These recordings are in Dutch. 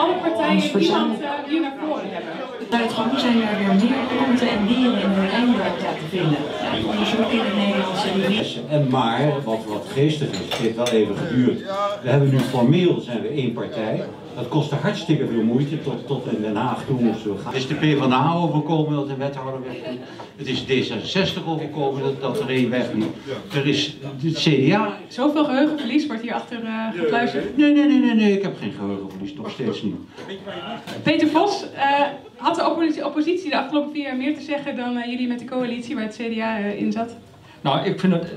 alle partijen iemand uh, hier naar voren hebben. Zijn er weer meer planten en dieren in hun lijnwerk te vinden. Onderzoek in de Nederlandse rivier. En maar, wat, wat geestig is, het heeft wel even geduurd. We hebben nu formeel zijn we één partij. Dat kostte hartstikke veel moeite, tot, tot in Den Haag toe moesten we gaan. Het is de PvdA overkomen dat de wethouder weg Het is D66 overkomen dat, dat er één weg Er is het CDA. Zoveel geheugenverlies wordt hier achter uh, gefluisterd? Nee, nee, nee, nee, nee, ik heb geen geheugenverlies, nog steeds niet. Peter Vos, uh, had de oppositie, oppositie, de afgelopen vier jaar meer te zeggen dan uh, jullie met de coalitie waar het CDA in zat? Nou, ik vind het,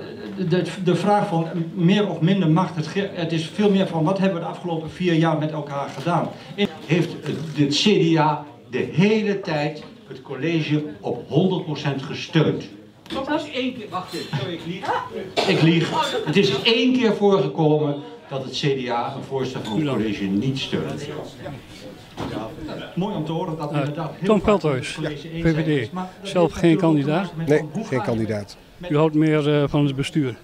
de, de vraag van meer of minder macht, het, het, is veel meer van wat hebben we de afgelopen vier jaar met elkaar gedaan. Heeft het CDA de hele tijd het college op 100% gesteund. Dat? Eén keer, wacht even, sorry, ik lieg. Ik lieg. Het is één keer voorgekomen dat het CDA een voorstel van het college niet steunt. Ja, mooi om te horen dat we uh, inderdaad Tom Veldhuis, VVD. Zelf geen kandidaat? Nee, geen kandidaat. U houdt meer uh, van het bestuur?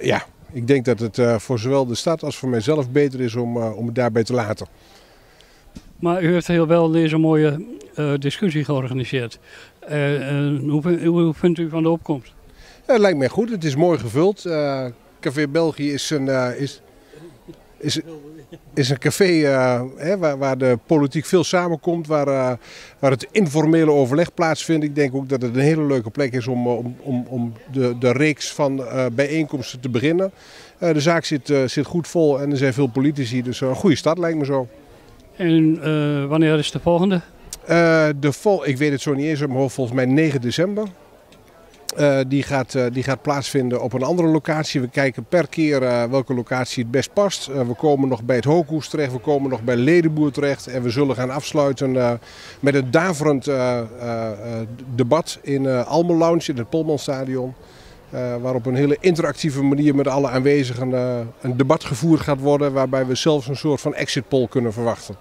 Ja, ik denk dat het uh, voor zowel de stad als voor mijzelf beter is om, uh, om het daarbij te laten. Maar u heeft heel wel deze mooie discussie georganiseerd. Hoe, hoe, vindt u van de opkomst? het lijkt mij goed, het is mooi gevuld. Café België is een, is, is, is een café uh, hè, waar, waar, de politiek veel samenkomt, waar, uh, waar het informele overleg plaatsvindt. Ik denk ook dat het een hele leuke plek is om, om, om, om de, de reeks van uh, bijeenkomsten te beginnen. de zaak zit, zit goed vol en er zijn veel politici, dus een goede start lijkt me zo. En wanneer is de volgende? de vol, ik weet het zo niet eens, maar volgens mij 9 december. Uh, die, gaat, uh, die gaat plaatsvinden op een andere locatie. We kijken per keer uh, welke locatie het best past. we komen nog bij het Hooghoes terecht, we komen nog bij Ledenboer terecht. En we zullen gaan afsluiten met een daverend debat in Almen Lounge in het Polmanstadion. waar op een hele interactieve manier met alle aanwezigen een debat gevoerd gaat worden. Waarbij we zelfs een soort van exit poll kunnen verwachten.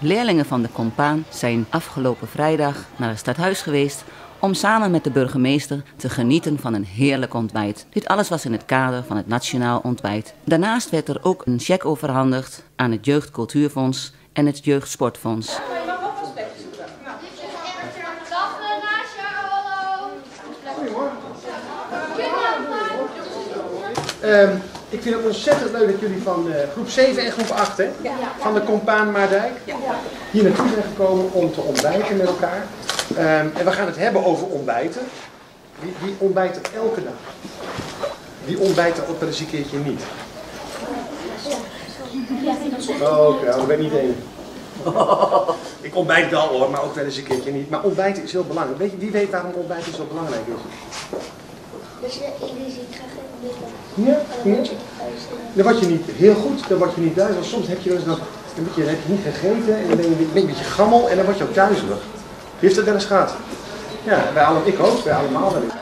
Leerlingen van de Compaan zijn afgelopen vrijdag naar het stadhuis geweest om samen met de burgemeester te genieten van een heerlijk ontbijt. Dit alles was in het kader van het Nationaal Ontbijt. Daarnaast werd er ook een cheque overhandigd aan het Jeugdcultuurfonds en het Jeugdsportfonds. Um, ik vind het ontzettend leuk dat jullie van uh, groep 7 en groep 8, hè, ja. van de Compaan Maardijk, ja. hier naartoe zijn gekomen om te ontbijten met elkaar. Um, en we gaan het hebben over ontbijten. Wie, wie ontbijt er elke dag? Wie ontbijt er ook wel eens een keertje niet? Oh, oké, okay, ik ben niet één. ik ontbijt wel hoor, maar ook wel eens een keertje niet. Maar ontbijten is heel belangrijk. Weet je, wie weet waarom ontbijten zo belangrijk is? Dus je energie krijgt ja, ja. Dan word je niet heel goed, dan word je niet duizelig. Soms heb je, dan, dan heb je niet gegeten en dan ben je een beetje gammel en dan word je ook duizelig. Wie heeft dat wel eens gehad? Ja, wij allemaal, ik ook, wij allemaal wel eens.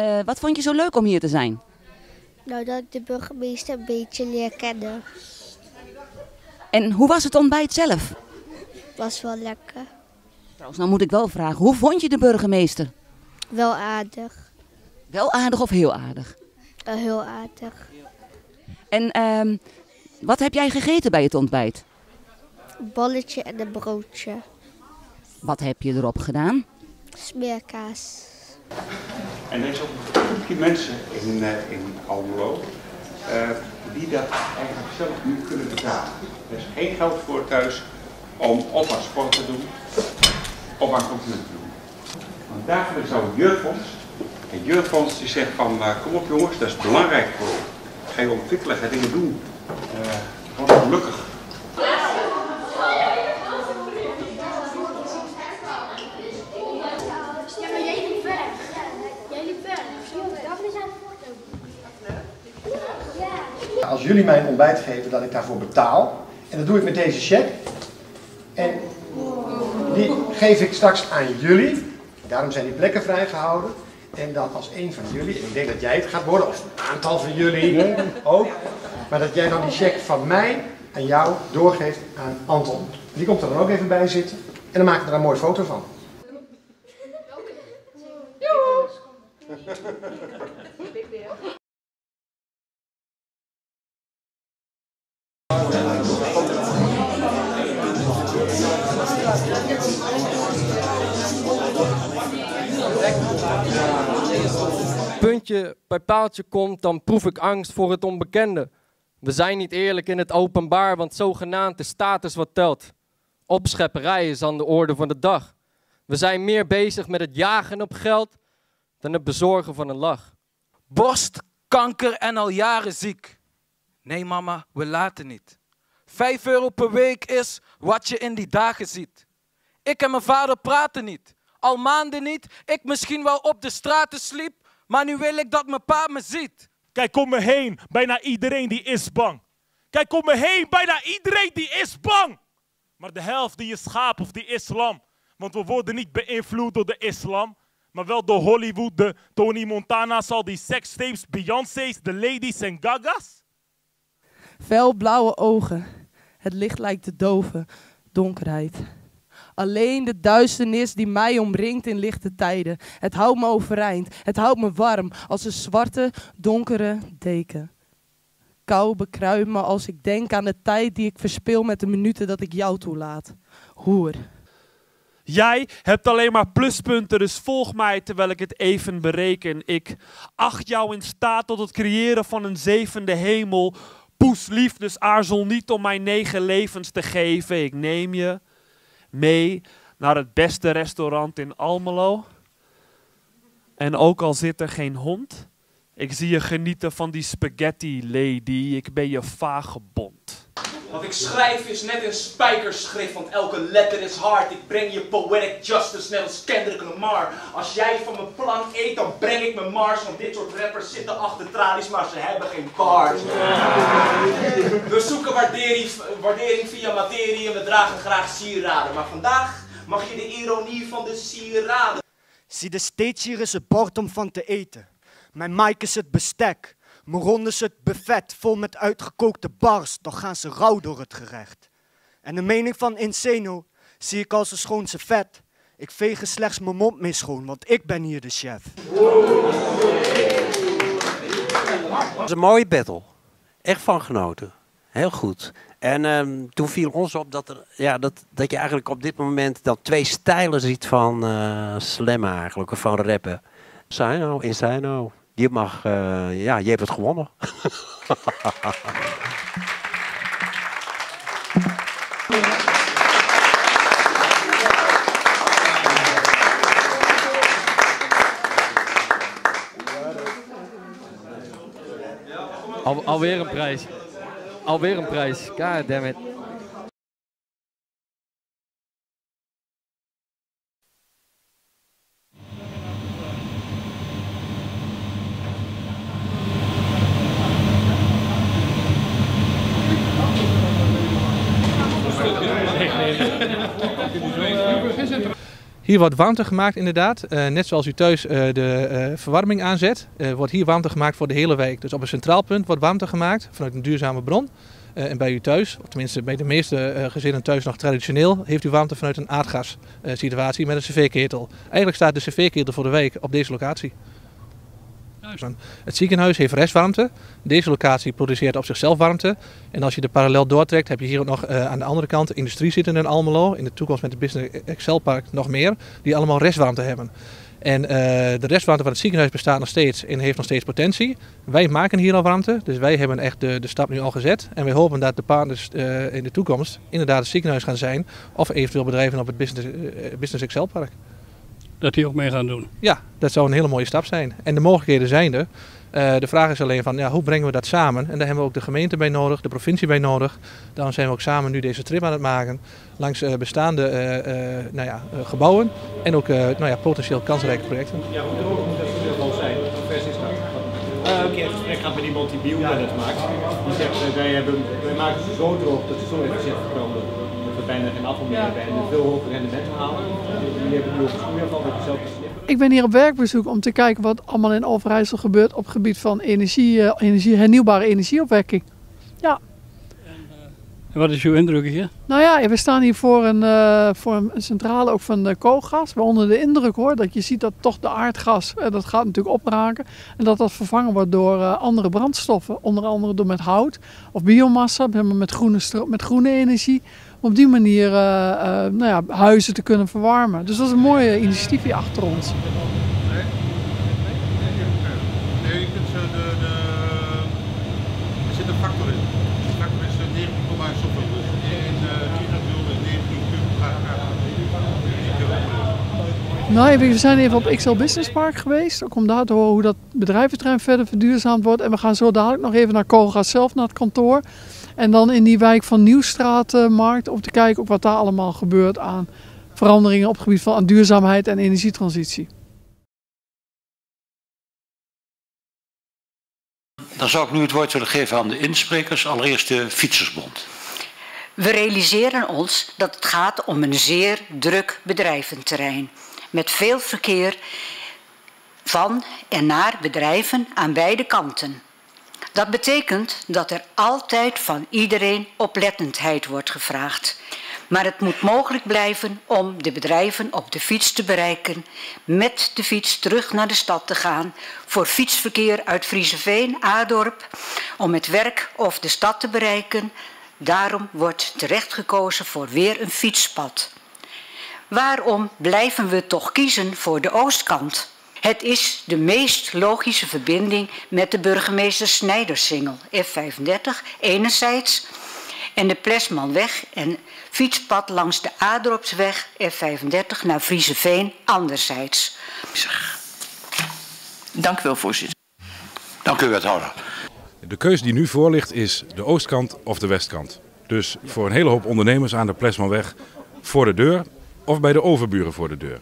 Uh, wat vond je zo leuk om hier te zijn? Nou, dat ik de burgemeester een beetje leer kennen. En hoe was het ontbijt zelf? Was wel lekker. Trouwens, nou moet ik wel vragen, hoe vond je de burgemeester? Wel aardig. Wel aardig of heel aardig? Uh, heel aardig. En uh, wat heb jij gegeten bij het ontbijt? Een bolletje en een broodje. Wat heb je erop gedaan? Smeerkaas. En er is ook een groepje mensen in, uh, in Almelo uh, die dat eigenlijk zelf niet kunnen betalen. Er is geen geld voor thuis om of aan sport te doen of aan cultuur te doen. Want daarvoor is ook een jeugdfonds. En het jeugdfonds die zegt van uh, kom op jongens, dat is belangrijk voor je. Ga je ontwikkelen, ga dingen doen. Uh, word gelukkig. Als jullie mij een ontbijt geven, dat ik daarvoor betaal. En dat doe ik met deze cheque. En die geef ik straks aan jullie. Daarom zijn die plekken vrijgehouden. En dat als een van jullie, en ik denk dat jij het gaat worden, of een aantal van jullie ook. Maar dat jij dan die cheque van mij aan jou doorgeeft aan Anton. Die komt er dan ook even bij zitten en dan maken we er een mooie foto van. Puntje bij paaltje komt, dan proef ik angst voor het onbekende. We zijn niet eerlijk in het openbaar, want zogenaamd de status wat telt. Opschepperij is aan de orde van de dag. We zijn meer bezig met het jagen op geld dan het bezorgen van een lach. Borst, kanker en al jaren ziek. Nee mama, we laten niet. Vijf euro per week is wat je in die dagen ziet. Ik en mijn vader praten niet. Al maanden niet. Ik misschien wel op de straten sliep. Maar nu wil ik dat mijn pa me ziet. Kijk om me heen, bijna iedereen die is bang. Kijk om me heen, bijna iedereen die is bang. Maar de helft die is schaap of die islam. Want we worden niet beïnvloed door de islam. Maar wel door Hollywood, de Tony Montana's, al die sekstapes, Beyoncé's, de ladies en gaga's. Fel blauwe ogen. Het licht lijkt te doven. Donkerheid. Alleen de duisternis die mij omringt in lichte tijden. Het houdt me overeind. Het houdt me warm als een zwarte, donkere deken. Kou bekruipt me als ik denk aan de tijd die ik verspil met de minuten dat ik jou toelaat. Hoer. Jij hebt alleen maar pluspunten, dus volg mij terwijl ik het even bereken. Ik acht jou in staat tot het creëren van een zevende hemel. Poes lief, dus aarzel niet om mij negen levens te geven. Ik neem je mee naar het beste restaurant in Almelo. En ook al zit er geen hond, ik zie je genieten van die spaghetti lady. Ik ben je vagebond. Wat ik schrijf is net een spijkerschrift, want elke letter is hard. Ik breng je poetic justice, net als Kendrick Lamar. Als jij van mijn plan eet, dan breng ik mijn Mars. Want dit soort rappers zitten achter tralies, maar ze hebben geen bars. We zoeken waardering, waardering via materie en we dragen graag sieraden. Maar vandaag mag je de ironie van de sieraden. Zie de stage hier is het bord om van te eten. Mijn mic is het bestek. Mijn ronde is het buffet vol met uitgekookte bars, toch gaan ze rauw door het gerecht. En de mening van Inseno zie ik als een schoonse vet. Ik veeg slechts mijn mond mee schoon, want ik ben hier de chef. Het was een mooie battle. Echt van genoten. Heel goed. En ehm, toen viel ons op dat, er, ja, dat, dat je eigenlijk op dit moment dan twee stijlen ziet van uh, slammen eigenlijk, of van rappen. Sino, Insano. Je mag, uh, ja, je hebt het gewonnen. Al, alweer een prijs. Alweer een prijs. God damn it. Hier wordt warmte gemaakt inderdaad. Uh, net zoals u thuis uh, de uh, verwarming aanzet, wordt hier warmte gemaakt voor de hele week. Dus op een centraal punt wordt warmte gemaakt vanuit een duurzame bron. en bij u thuis, of tenminste bij de meeste gezinnen thuis nog traditioneel, heeft u warmte vanuit een aardgas situatie met een cv-ketel. Eigenlijk staat de cv-ketel voor de week op deze locatie. Het ziekenhuis heeft restwarmte. Deze locatie produceert op zichzelf warmte. En als je de parallel doortrekt, heb je hier ook nog uh, aan de andere kant industrie zitten in Almelo. In de toekomst met het Business Excel Park nog meer. Die allemaal restwarmte hebben. En uh, de restwarmte van het ziekenhuis bestaat nog steeds en heeft nog steeds potentie. Wij maken hier al warmte, dus wij hebben echt de, de stap nu al gezet. En wij hopen dat de partners uh, in de toekomst inderdaad het ziekenhuis gaan zijn. Of eventueel bedrijven op het Business, Business Excel Park dat die ook mee gaan doen. Ja, dat zou een hele mooie stap zijn. En de mogelijkheden zijn er. Uh, de vraag is alleen van ja, hoe brengen we dat samen? En daar hebben we ook de gemeente bij nodig, de provincie bij nodig. Daarom zijn we ook samen nu deze trip aan het maken. Langs uh, bestaande uh, nou ja, gebouwen en ook nou ja, potentieel kansrijke projecten. Ja, hoe droog moet dat verschil zijn? Hoe vers is dat? een keer in gesprek gehad met iemand die biomellet maakt. Die zegt wij, hebben, wij maken ze zo droog dat ze zo efficiënt verbranden bijna geen afval meer hebben en een veel hoger rendement halen. Jullie hebben nu met dezelfde Ik ben hier op werkbezoek om te kijken wat allemaal in Overijssel gebeurt op het gebied van energie, energie, hernieuwbare energieopwekking. Ja. En wat is uw indruk hier? Nou ja, we staan hier voor een, uh, voor een centrale ook van de koolgas. We onder de indruk hoor dat je ziet dat toch de aardgas, uh, dat gaat natuurlijk opraken. En dat dat vervangen wordt door uh, andere brandstoffen. Onder andere door met hout of biomassa, met groene, met groene energie. Om op die manier nou ja, huizen te kunnen verwarmen. Dus dat is een mooie initiatief hier achter ons. Nou, we zijn even op XL Business Park geweest. Ook om daar te horen hoe dat bedrijventerrein verder verduurzaamd wordt. En we gaan zo dadelijk nog even naar Koolgas zelf, naar het kantoor. En dan in die wijk van Nieuwstraatmarkt om te kijken ook wat daar allemaal gebeurt aan veranderingen op het gebied van duurzaamheid en energietransitie. Dan zou ik nu het woord willen geven aan de insprekers. Allereerst de Fietsersbond. We realiseren ons dat het gaat om een zeer druk bedrijventerrein met veel verkeer van en naar bedrijven aan beide kanten. Dat betekent dat er altijd van iedereen oplettendheid wordt gevraagd. Maar het moet mogelijk blijven om de bedrijven op de fiets te bereiken, met de fiets terug naar de stad te gaan, voor fietsverkeer uit Frieseveen, Adorp, om het werk of de stad te bereiken. Daarom wordt terecht gekozen voor weer een fietspad. Waarom blijven we toch kiezen voor de oostkant? Het is de meest logische verbinding met de burgemeester Snijdersingel, F35, enerzijds, en de Plesmanweg en fietspad langs de Adropsweg, F35, naar Frieseveen, anderzijds. Dank u wel, voorzitter. Dank u, wethouder. De keuze die nu voor ligt is de oostkant of de westkant. Dus voor een hele hoop ondernemers aan de Plesmanweg voor de deur of bij de overburen voor de deur.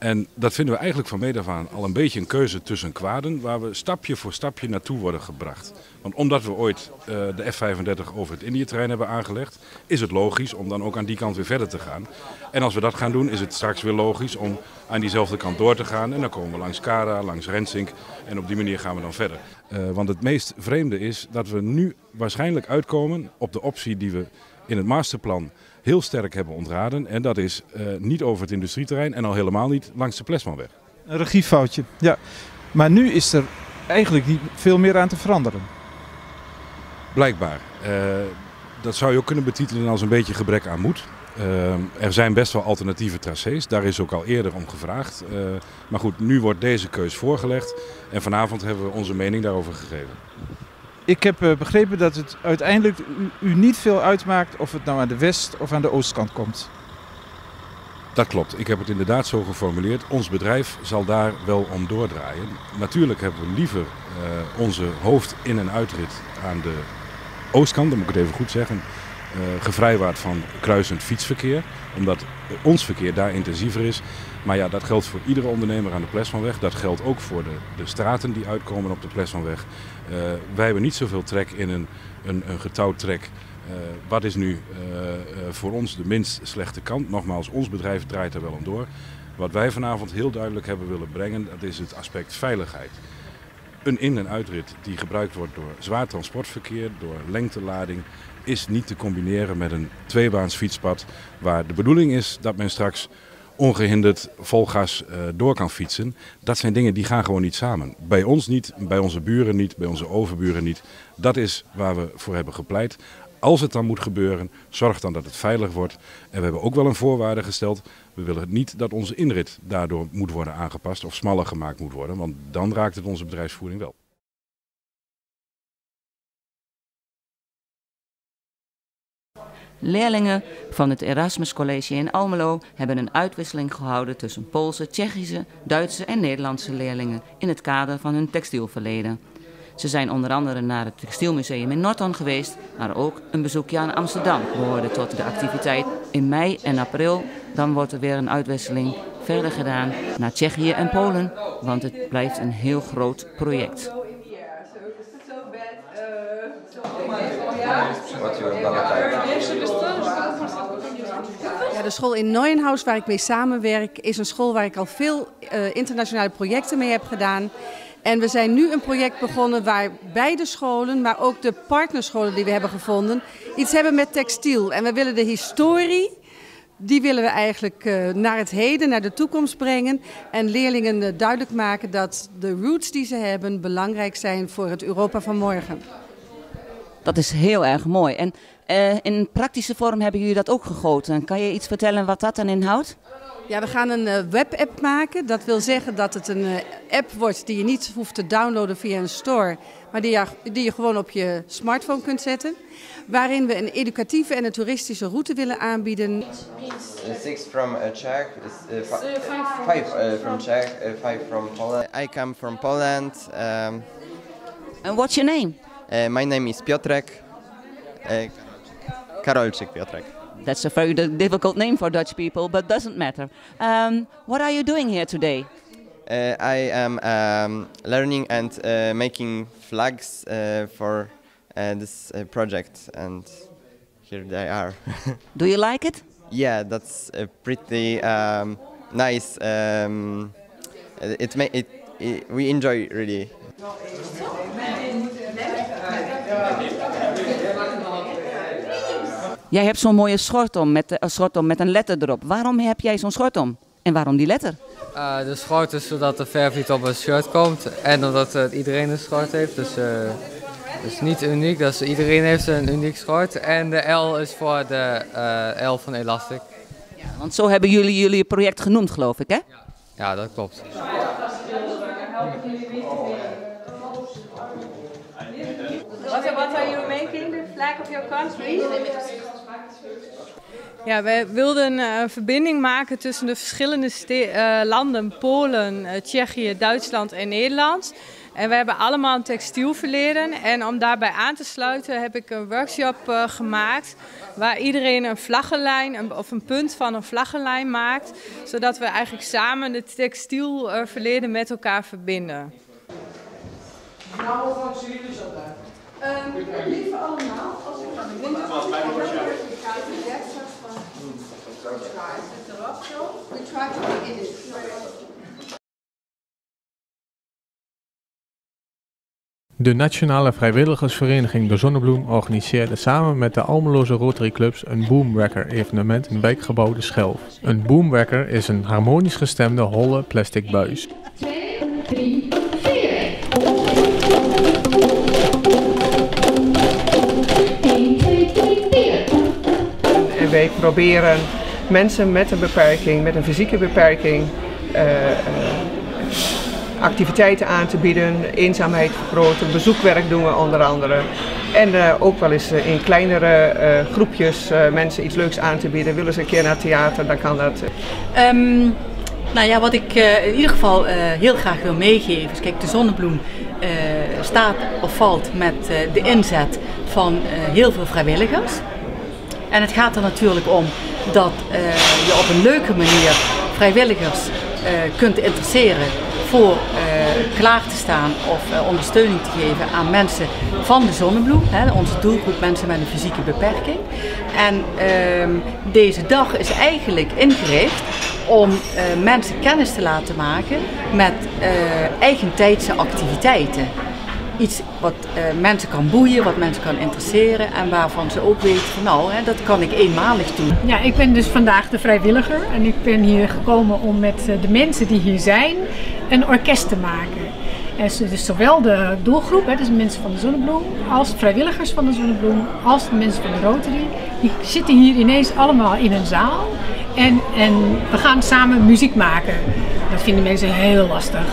En dat vinden we eigenlijk van meet af aan al een beetje een keuze tussen kwaden, waar we stapje voor stapje naartoe worden gebracht. Want omdat we ooit uh, de F-35 over het Indië-terrein hebben aangelegd, is het logisch om dan ook aan die kant weer verder te gaan. En als we dat gaan doen, is het straks weer logisch om aan diezelfde kant door te gaan. En dan komen we langs Kara, langs Rensink en op die manier gaan we dan verder. Uh, want het meest vreemde is dat we nu waarschijnlijk uitkomen op de optie die we in het masterplan heel sterk hebben ontraden. En dat is uh, niet over het industrieterrein en al helemaal niet langs de Plesmanweg. Een regiefoutje, ja. Maar nu is er eigenlijk niet veel meer aan te veranderen. Blijkbaar. Uh, dat zou je ook kunnen betitelen als een beetje gebrek aan moed. Uh, er zijn best wel alternatieve tracés, daar is ook al eerder om gevraagd. Uh, maar goed, nu wordt deze keus voorgelegd en vanavond hebben we onze mening daarover gegeven. Ik heb uh, begrepen dat het uiteindelijk u, niet veel uitmaakt of het nou aan de west- of aan de oostkant komt. Dat klopt. Ik heb het inderdaad zo geformuleerd. Ons bedrijf zal daar wel om doordraaien. Natuurlijk hebben we liever uh, onze hoofd- in- en uitrit aan de oostkant, dat moet ik het even goed zeggen, gevrijwaard van kruisend fietsverkeer. Omdat ons verkeer daar intensiever is. Maar ja, dat geldt voor iedere ondernemer aan de Plesmanweg. Dat geldt ook voor de, de straten die uitkomen op de Plesmanweg. Uh, wij hebben niet zoveel trek in een, een, een getouwtrek. Uh, wat is nu voor ons de minst slechte kant? Nogmaals, ons bedrijf draait er wel om door. Wat wij vanavond heel duidelijk hebben willen brengen, dat is het aspect veiligheid. Een in- en uitrit die gebruikt wordt door zwaar transportverkeer, door lengtelading, is niet te combineren met een tweebaans fietspad. Waar de bedoeling is dat men straks ongehinderd vol gas uh, door kan fietsen. Dat zijn dingen die gaan gewoon niet samen. Bij ons niet, bij onze buren niet, bij onze overburen niet. Dat is waar we voor hebben gepleit. Als het dan moet gebeuren, zorg dan dat het veilig wordt. En we hebben ook wel een voorwaarde gesteld. We willen niet dat onze inrit daardoor moet worden aangepast of smaller gemaakt moet worden. Want dan raakt het onze bedrijfsvoering wel. Leerlingen van het Erasmus College in Almelo hebben een uitwisseling gehouden tussen Poolse, Tsjechische, Duitse en Nederlandse leerlingen in het kader van hun textielverleden. Ze zijn onder andere naar het Textielmuseum in Norton geweest, maar ook een bezoekje aan Amsterdam behoorde tot de activiteit. In mei en april dan wordt er weer een uitwisseling verder gedaan naar Tsjechië en Polen, want het blijft een heel groot project. De school in Neuenhaus waar ik mee samenwerk is een school waar ik al veel uh, internationale projecten mee heb gedaan. En we zijn nu een project begonnen waar beide scholen, maar ook de partnerscholen die we hebben gevonden, iets hebben met textiel. En we willen de historie die willen we eigenlijk uh, naar het heden, naar de toekomst brengen. En leerlingen uh, duidelijk maken dat de roots die ze hebben belangrijk zijn voor het Europa van morgen. Dat is heel erg mooi. En uh, in praktische vorm hebben jullie dat ook gegoten. Kan je iets vertellen wat dat dan inhoudt? Ja, we gaan een webapp maken. Dat wil zeggen dat het een app wordt die je niet hoeft te downloaden via een store, maar die je, die je gewoon op je smartphone kunt zetten. Waarin we een educatieve en een toeristische route willen aanbieden. Six from uh, Czech, uh, five uh, from Czech, five from Poland. I come from Poland. Um, and what's your name? my name is Piotrek. Karolczyk Piotrek. That's a very difficult name for Dutch people, but doesn't matter. Um, what are you doing here today? Uh, I am um, learning and uh, making flags uh, for this project, and here they are. Do you like it? Yeah, that's pretty um, nice. Um, it, it, it, it, we enjoy really. Jij hebt zo'n mooie schort om, met, een schort om met een letter erop. Waarom heb jij zo'n schort om? En waarom die letter? Uh, de schort is zodat de verf niet op een shirt komt en omdat uh, iedereen een schort heeft. Dus uh, dat is niet uniek, dus iedereen heeft een uniek schort. En de L is voor de L van Elastic. Ja, want zo hebben jullie jullie project genoemd, geloof ik, hè? Ja, ja dat klopt. What, what are you making? The flag of your country? Ja, wij wilden een verbinding maken tussen de verschillende uh, landen, Polen, uh, Tsjechië, Duitsland en Nederland. En we hebben allemaal een textielverleden. En om daarbij aan te sluiten heb ik een workshop gemaakt waar iedereen een vlaggenlijn of een punt van een vlaggenlijn maakt. Zodat we eigenlijk samen het textielverleden met elkaar verbinden. Nou, Um, lieve allemaal, als ik aan de winter De Nationale Vrijwilligersvereniging De Zonnebloem organiseerde samen met de Almeloze Rotary Clubs een Boomwrecker evenement in wijkgebouw De Schelf. Een Boomwrecker is een harmonisch gestemde holle plastic buis. Wij proberen mensen met een beperking, met een fysieke beperking, uh, uh, activiteiten aan te bieden, eenzaamheid vergroten, bezoekwerk doen we onder andere. En uh, ook wel eens in kleinere groepjes mensen iets leuks aan te bieden. Willen ze een keer naar theater, dan kan dat. Um, nou ja, wat ik in ieder geval heel graag wil meegeven is, kijk, de zonnebloem staat of valt met de inzet van heel veel vrijwilligers. En het gaat er natuurlijk om dat uh, je op een leuke manier vrijwilligers uh, kunt interesseren voor uh, klaar te staan of ondersteuning te geven aan mensen van de Zonnebloem, hè, onze doelgroep mensen met een fysieke beperking. En ehm, deze dag is eigenlijk ingericht om mensen kennis te laten maken met eigentijdse activiteiten iets wat uh, mensen kan boeien, wat mensen kan interesseren en waarvan ze ook weten nou, hè, dat kan ik eenmalig doen. Ja, ik ben dus vandaag de vrijwilliger en ik ben hier gekomen om met uh, de mensen die hier zijn een orkest te maken. En dus zowel de doelgroep, hè, dus de mensen van de Zonnebloem, als vrijwilligers van de Zonnebloem, als de mensen van de Rotary, die zitten hier ineens allemaal in een zaal en, en we gaan samen muziek maken. Dat vinden mensen heel lastig.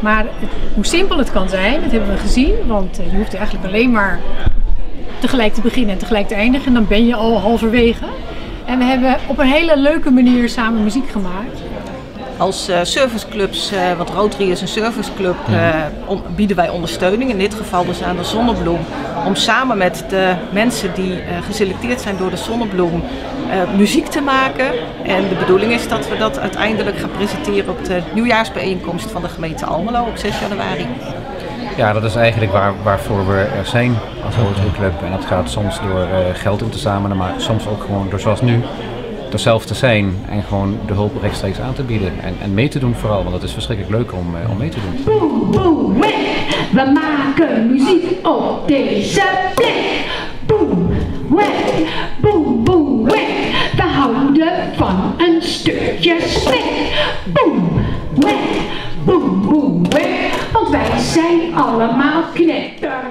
Maar hoe simpel het kan zijn, dat hebben we gezien. Want uh, je hoeft eigenlijk alleen maar tegelijk te beginnen en tegelijk te eindigen. En dan ben je al halverwege. En we hebben op een hele leuke manier samen muziek gemaakt. Als uh, serviceclubs, uh, want Rotary is een serviceclub, uh, om, bieden wij ondersteuning. In dit geval dus aan de Zonnebloem. Om samen met de mensen die geselecteerd zijn door de Zonnebloem muziek te maken. En de bedoeling is dat we dat uiteindelijk gaan presenteren op de nieuwjaarsbijeenkomst van de gemeente Almelo op 6 januari. Ja, dat is eigenlijk waar, waarvoor we er zijn als Rotary Club. En dat gaat soms door geld in te zamelen, maar soms ook gewoon door zoals nu zelf te zijn en gewoon de hulp rechtstreeks aan te bieden. En, en mee te doen vooral, want het is verschrikkelijk leuk om, eh, om mee te doen. Boem, boem. We maken muziek op deze plek. Boem, weg. Boem, boem, weg. We houden van een stukje spek. Boem, weg. Boem, boem, weg. Want wij zijn allemaal knetter.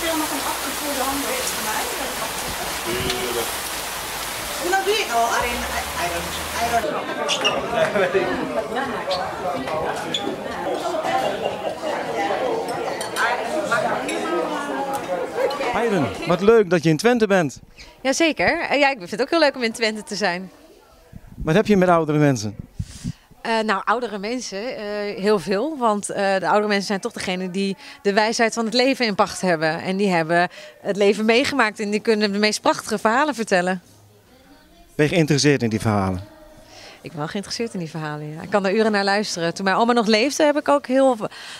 Heb je nog een afgevoerde handen voor mij? Hoe lang doe je het al, Arin? Heiren, wat leuk dat je in Twente bent. Jazeker. Eh, Ja, ik vind het ook heel leuk om in Twente te zijn. Wat heb je met oudere mensen? Eh, nou, oudere mensen, eh, heel veel. Want eh, de oudere mensen zijn toch degene die de wijsheid van het leven in pacht hebben. En die hebben het leven meegemaakt en die kunnen de meest prachtige verhalen vertellen. Ben je geïnteresseerd in die verhalen? Ik ben wel geïnteresseerd in die verhalen. Ja. Ik kan er uren naar luisteren. Toen mijn oma nog leefde, heb ik ook heel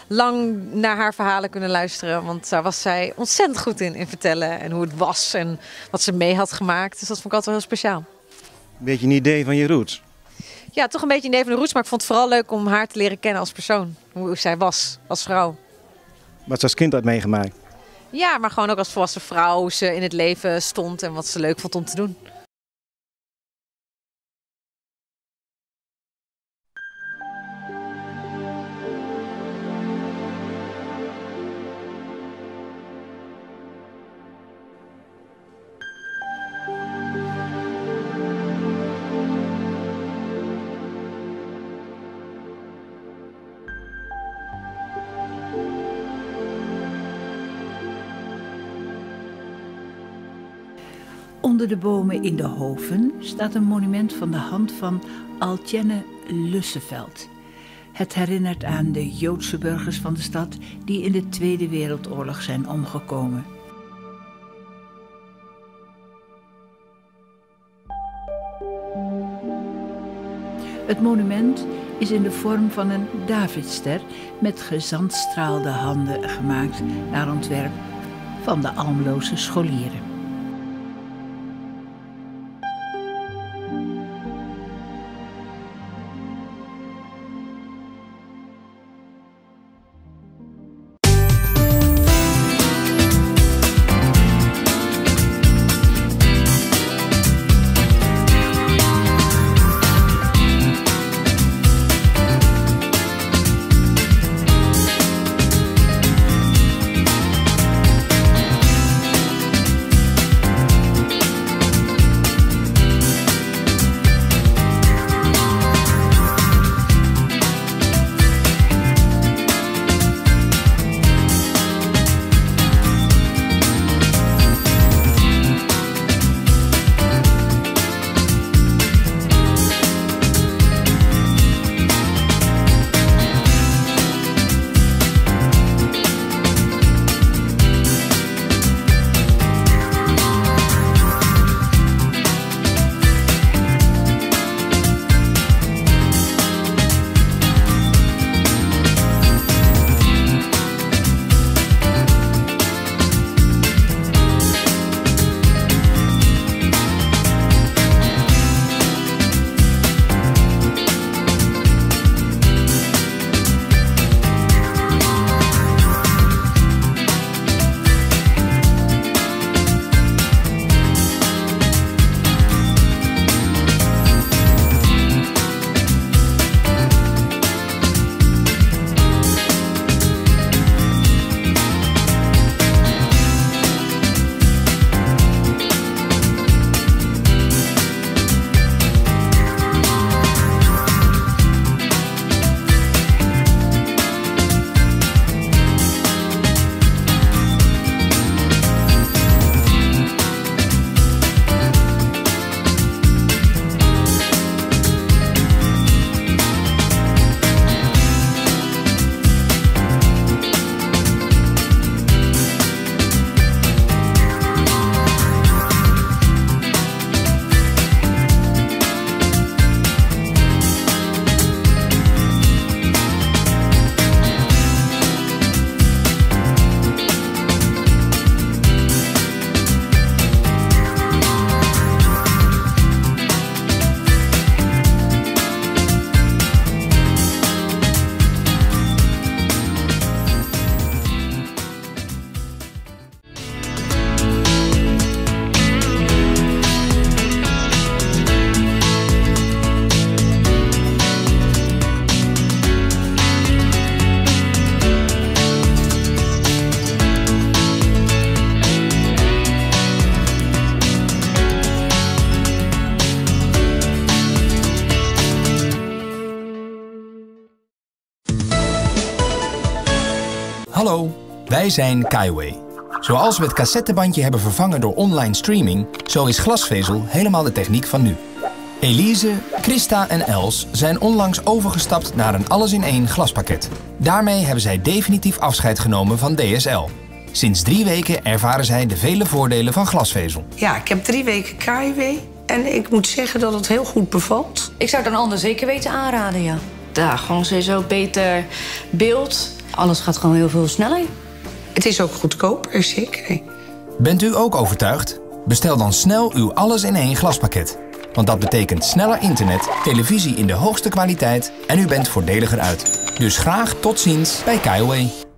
lang naar haar verhalen kunnen luisteren. Want daar was zij ontzettend goed in, in vertellen. En hoe het was en wat ze mee had gemaakt. Dus dat vond ik altijd wel heel speciaal. Een beetje een idee van je roots. Ja, toch een beetje een idee van de roots. Maar ik vond het vooral leuk om haar te leren kennen als persoon. Hoe zij was als vrouw. Wat ze als kind had meegemaakt. Ja, maar gewoon ook als volwassen vrouw. Hoe ze in het leven stond en wat ze leuk vond om te doen. Onder de bomen in de Hoven staat een monument van de hand van Altjenne Lusseveld. Het herinnert aan de Joodse burgers van de stad die in de Tweede Wereldoorlog zijn omgekomen. Het monument is in de vorm van een Davidster met gezandstraalde handen gemaakt naar ontwerp van de Almeloze scholieren. Hallo, wij zijn Kaiway. Zoals we het cassettebandje hebben vervangen door online streaming, zo is glasvezel helemaal de techniek van nu. Elise, Christa en Els zijn onlangs overgestapt naar een alles-in-één glaspakket. Daarmee hebben zij definitief afscheid genomen van DSL. Sinds drie weken ervaren zij de vele voordelen van glasvezel. Ja, ik heb drie weken KIW en ik moet zeggen dat het heel goed bevalt. Ik zou het een ander zeker weten aanraden, ja. Ja, gewoon sowieso beter beeld. Alles gaat gewoon heel veel sneller. Het is ook goedkoper, zeker. Bent u ook overtuigd? Bestel dan snel uw alles-in-één glaspakket. Want dat betekent sneller internet, televisie in de hoogste kwaliteit en u bent voordeliger uit. Dus graag tot ziens bij Kaiway.